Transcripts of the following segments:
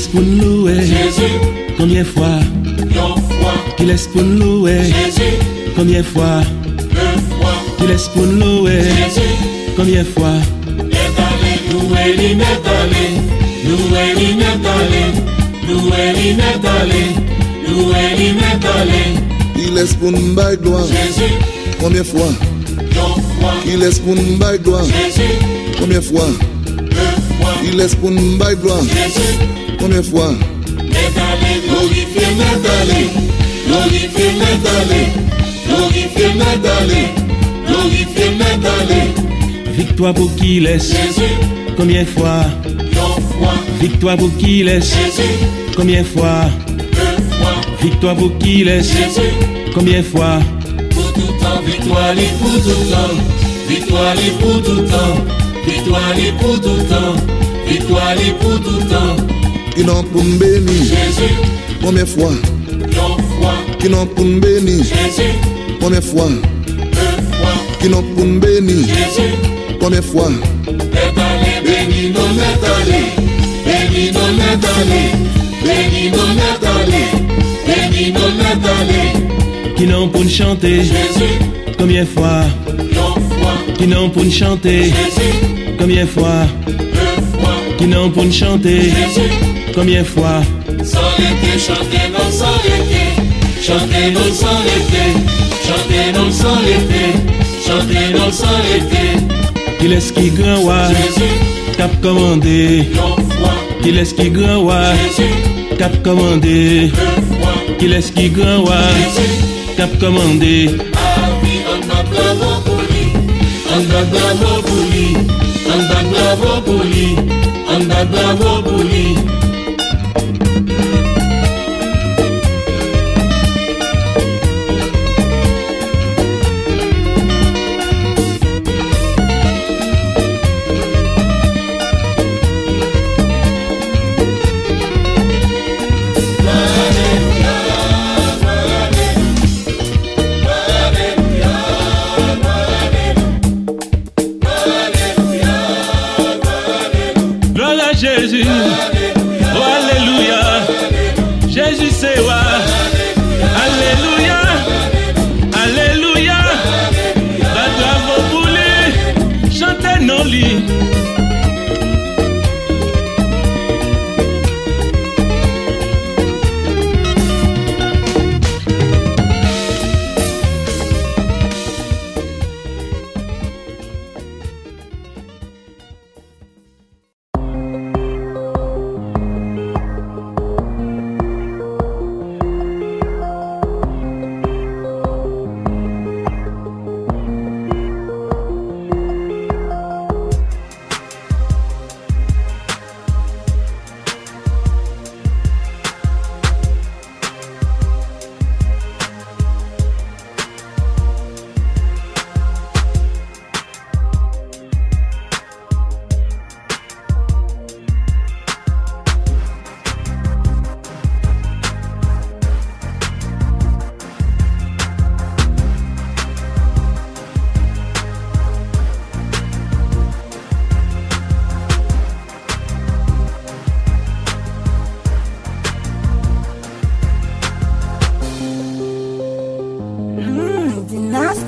Laisse pour nous louer. Jésus, Combien fois Qui laisse pour nous louer. Jésus, Combien fois deux fois, Qui laisse pour nous louer. Jésus, Combien fois Il laisse pour nous bailler gloire. Jésus, Combien fois Il laisse pour nous bailler gloire. Jésus, Combien fois deux fois, Il laisse pour nous bailler gloire. Jésus, Combien fois. Net allé, glorifié net allé, glorifié net allé, glorifié net allé, glorifié net allé, Victoire pour qui laisse Jésus, Combien fois? Fois, Victoire pour qui laisse Jésus, Combien fois? Deux fois, Victoire pour qui laisse Jésus, Combien fois? Pour tout temps, victoire pour tout temps, victoire pour tout temps, victoire pour tout temps, Qui n'ont pour nous bénir. Jésus, Combien fois. Qui n'ont pour nous bénir. Jésus, Combien fois. Deux fois, Qui n'ont pour nous bénir. Jésus, Combien fois. Béni non net allé, béni non net allé, béni non net allé, béni non net allé, Qui n'ont pour chanter. Jésus, Combien fois? Qui n'ont pour chanter. Jésus, Combien fois, Qui n'ont pour nous chanter. Jésus, Combien fois? Sans l'été, chanter non sans l'été, chanter non sans l'été, chanter non sans l'été, chanter non sans l'été, Qui laisse qui grand roi Jésus, Cap commandé. Qui laisse qui grand roi Jésus, Cap commandé. Qui laisse qui grand roi Jésus, Cap commandé. Pour lui, on bat bravo pour lui, on bat bravo pour lui, on bat bravo pour ti.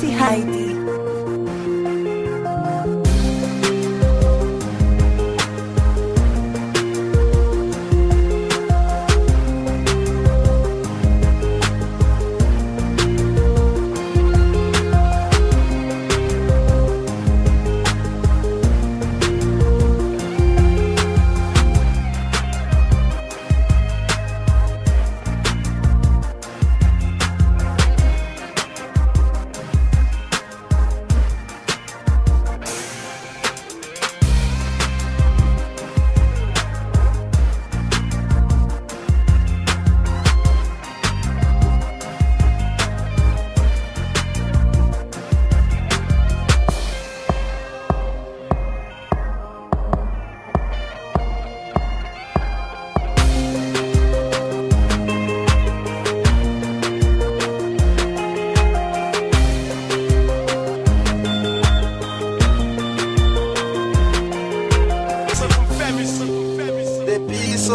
Heidi Heidi.